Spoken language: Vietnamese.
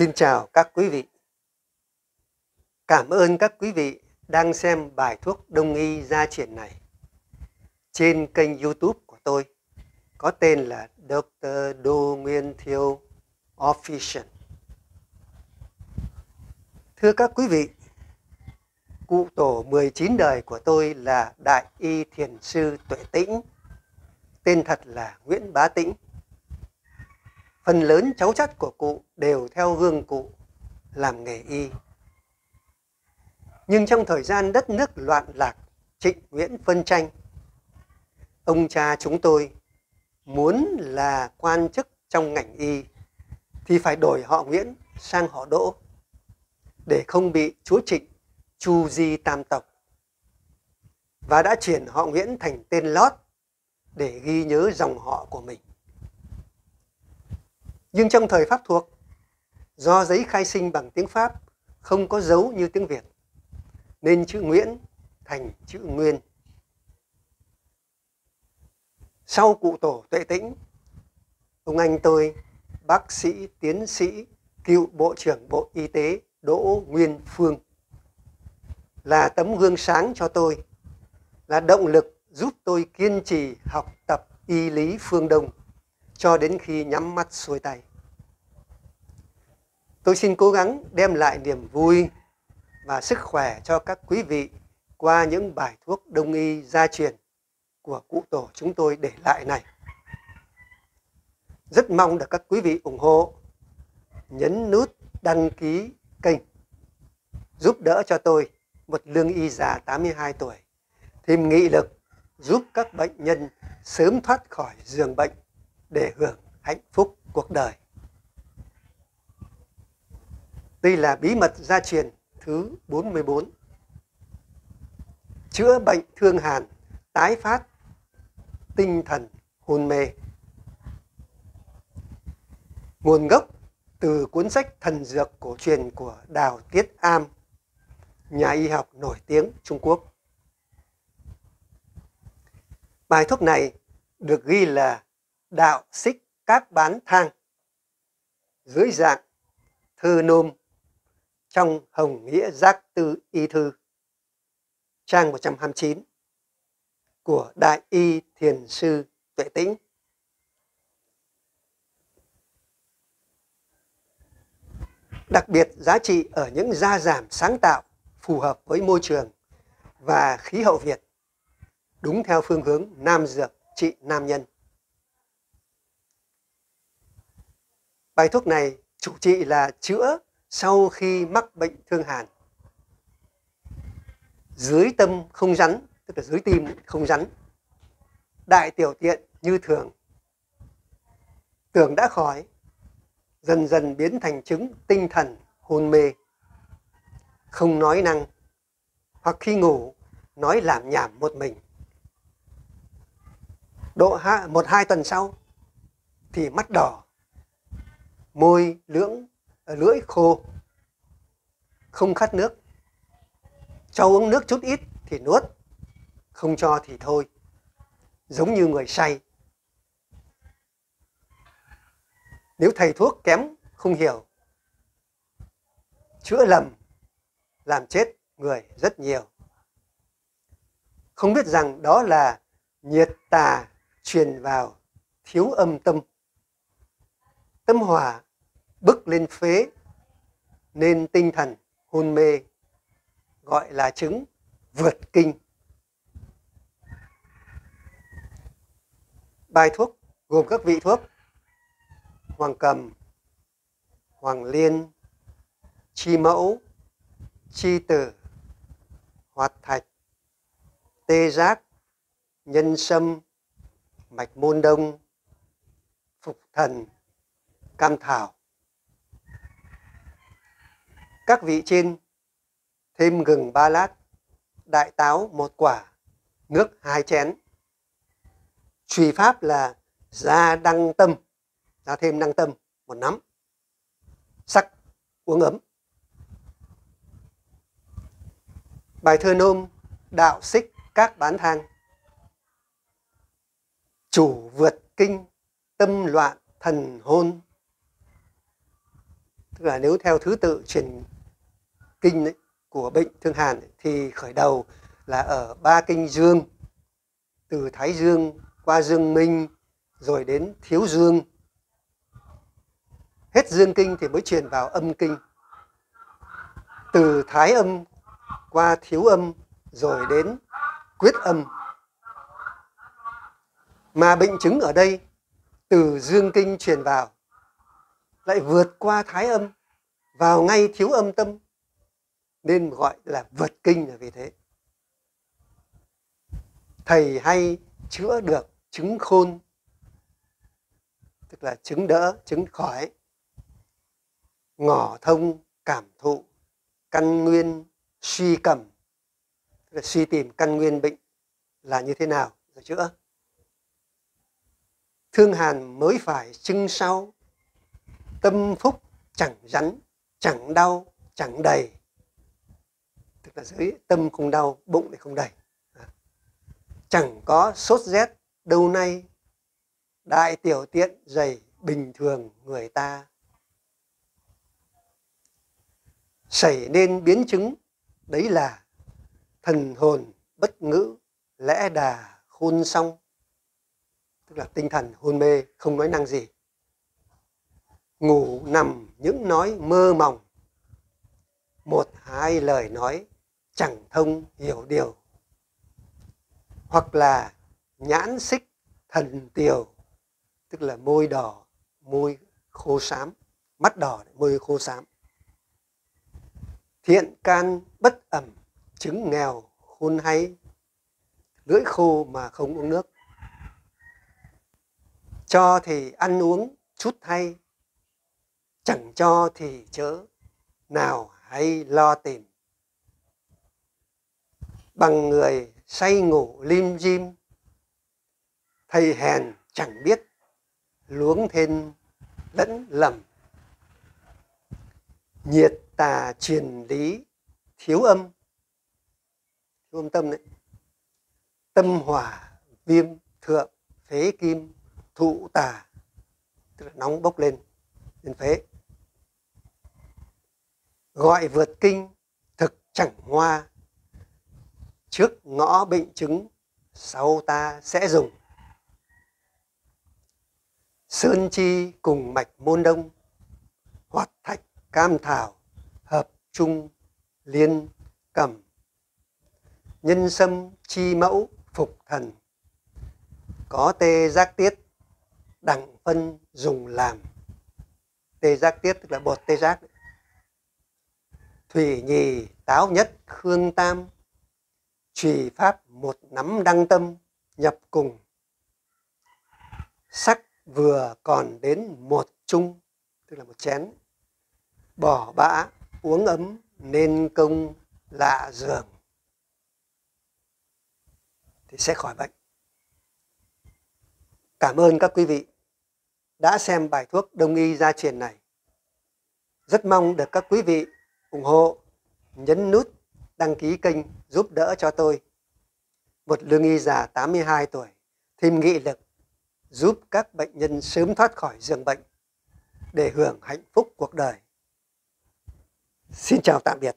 Xin chào các quý vị. Cảm ơn các quý vị đang xem bài thuốc đông y gia truyền này trên kênh YouTube của tôi có tên là Dr. Đô Nguyên Thiêu Official. Thưa các quý vị, cụ tổ 19 đời của tôi là Đại Y Thiền Sư Tuệ Tĩnh, tên thật là Nguyễn Bá Tĩnh phần lớn cháu chắt của cụ đều theo gương cụ làm nghề y. Nhưng trong thời gian đất nước loạn lạc, trịnh Nguyễn phân tranh, ông cha chúng tôi muốn là quan chức trong ngành y thì phải đổi họ Nguyễn sang họ Đỗ để không bị chúa trịnh chu di tam tộc và đã chuyển họ Nguyễn thành tên lót để ghi nhớ dòng họ của mình. Nhưng trong thời Pháp thuộc, do giấy khai sinh bằng tiếng Pháp không có dấu như tiếng Việt, nên chữ Nguyễn thành chữ Nguyên. Sau cụ tổ tuệ tĩnh, ông anh tôi, bác sĩ, tiến sĩ, cựu Bộ trưởng Bộ Y tế Đỗ Nguyên Phương là tấm gương sáng cho tôi, là động lực giúp tôi kiên trì học tập y lý phương Đông cho đến khi nhắm mắt xuôi tay. Tôi xin cố gắng đem lại niềm vui và sức khỏe cho các quý vị qua những bài thuốc đông y gia truyền của cụ tổ chúng tôi để lại này. Rất mong được các quý vị ủng hộ, nhấn nút đăng ký kênh, giúp đỡ cho tôi, một lương y già 82 tuổi, thêm nghị lực giúp các bệnh nhân sớm thoát khỏi giường bệnh để hưởng hạnh phúc cuộc đời. Đây là bí mật gia truyền thứ 44. Chữa bệnh thương hàn, tái phát, tinh thần, hôn mê. Nguồn gốc từ cuốn sách Thần Dược cổ truyền của Đào Tiết Am, nhà y học nổi tiếng Trung Quốc. Bài thuốc này được ghi là đạo xích các bán thang dưới dạng thư nôm trong Hồng Nghĩa Giác Tư Y Thư, trang 129 của Đại Y Thiền Sư Tuệ Tĩnh. Đặc biệt giá trị ở những gia giảm sáng tạo phù hợp với môi trường và khí hậu Việt, đúng theo phương hướng nam dược trị nam nhân. Bài thuốc này chủ trị là chữa sau khi mắc bệnh thương hàn. Dưới tâm không rắn, tức là dưới tim không rắn. Đại tiểu tiện như thường. Tưởng đã khỏi, dần dần biến thành chứng tinh thần hôn mê. Không nói năng, hoặc khi ngủ nói làm nhảm một mình. Độ hai, một hai tuần sau thì mắt đỏ, môi lưỡng lưỡi khô, không khát nước. Cho uống nước chút ít thì nuốt, không cho thì thôi. Giống như người say. Nếu thầy thuốc kém, không hiểu. Chữa lầm, làm chết người rất nhiều. Không biết rằng đó là nhiệt tà truyền vào thiếu âm tâm. Tâm hỏa bức lên phế nên tinh thần hôn mê gọi là chứng vượt kinh. Bài thuốc gồm các vị thuốc hoàng cầm, hoàng liên, chi mẫu, chi tử, hoạt thạch, tê giác, nhân sâm, mạch môn đông, phục thần, cam thảo các vị trên thêm gừng ba lát, đại táo một quả, nước hai chén. Trùy pháp là gia đăng tâm, ra thêm đăng tâm một nắm. Sắc uống ấm. Bài thơ nôm đạo xích các bán thang. Chủ vượt kinh tâm loạn thần hôn tức là nếu theo thứ tự truyền kinh ấy, của bệnh thương hàn ấy, thì khởi đầu là ở ba kinh dương từ thái dương qua dương minh rồi đến thiếu dương. Hết dương kinh thì mới truyền vào âm kinh. Từ thái âm qua thiếu âm rồi đến quyết âm. Mà bệnh chứng ở đây từ dương kinh truyền vào lại vượt qua thái âm vào ngay thiếu âm tâm nên gọi là vượt kinh là vì thế. Thầy hay chữa được chứng khôn, tức là chứng đỡ, chứng khỏi, ngỏ thông, cảm thụ, căn nguyên, suy cầm, tức là suy tìm căn nguyên bệnh là như thế nào, rồi chữa. Thương hàn mới phải chưng sau, tâm phúc chẳng rắn, chẳng đau, chẳng đầy tức là dưới, tâm không đau, bụng thì không đầy. Chẳng có sốt rét, đâu nay đại tiểu tiện dày bình thường người ta. Xảy nên biến chứng, đấy là thần hồn bất ngữ, lẽ đà khôn xong tức là tinh thần hôn mê, không nói năng gì. Ngủ nằm những nói mơ mộng. Một hai lời nói chẳng thông hiểu điều. Hoặc là nhãn xích thần tiều, tức là môi đỏ, môi khô xám, mắt đỏ, môi khô xám. Thiện can bất ẩm chứng nghèo, khôn hay, lưỡi khô mà không uống nước. Cho thì ăn uống chút hay, chẳng cho thì chớ nào hay lo tìm bằng người say ngủ lim dim, thầy hèn chẳng biết luống thêm lẫn lầm. Nhiệt tà truyền lý thiếu âm thiếu âm tâm đấy. Tâm hỏa viêm thượng phế kim, thụ tà, tức là nóng bốc lên lên phế. Gọi vượt kinh, thực chẳng hoa trước ngõ bệnh chứng, sau ta sẽ dùng. Sơn chi cùng mạch môn đông, hoạt thạch cam thảo, hợp trung liên cẩm. Nhân sâm chi mẫu phục thần. Có tê giác tiết đẳng phân dùng làm. Tê giác tiết tức là bột tê giác. Thủy nhì táo nhất khương tam trì pháp một nắm đăng tâm, nhập cùng. Sắc vừa còn đến một chung, tức là một chén. Bỏ bã, uống ấm, nên công lạ giường thì sẽ khỏi bệnh. Cảm ơn các quý vị đã xem bài thuốc đông y gia truyền này. Rất mong được các quý vị ủng hộ, nhấn nút đăng ký kênh giúp đỡ cho tôi một lương y già 82 tuổi, thêm nghị lực, giúp các bệnh nhân sớm thoát khỏi giường bệnh, để hưởng hạnh phúc cuộc đời. Xin chào tạm biệt.